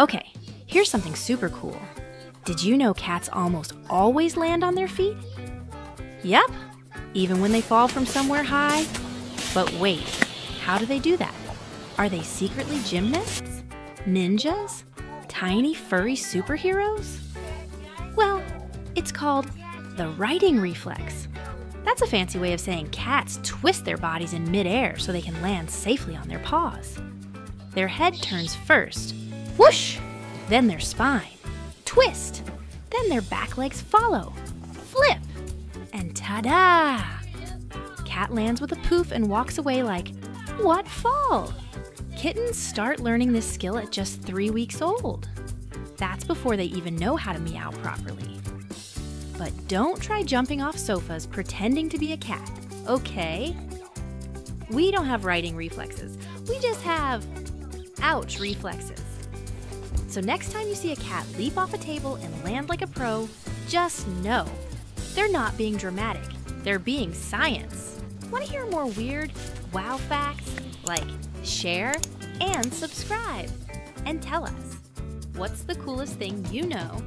Okay, here's something super cool. Did you know cats almost always land on their feet? Yep, even when they fall from somewhere high. But wait, how do they do that? Are they secretly gymnasts? Ninjas? Tiny furry superheroes? Well, it's called the righting reflex. That's a fancy way of saying cats twist their bodies in midair so they can land safely on their paws. Their head turns first, whoosh, then their spine, twist, then their back legs follow, flip, and ta da! Cat lands with a poof and walks away like, what fall? Kittens start learning this skill at just three weeks old. That's before they even know how to meow properly. But don't try jumping off sofas pretending to be a cat, okay? We don't have righting reflexes, we just have ouch reflexes. So next time you see a cat leap off a table and land like a pro, just know they're not being dramatic, they're being science. Want to hear more weird wow facts? Like share and subscribe. And tell us what's the coolest thing you know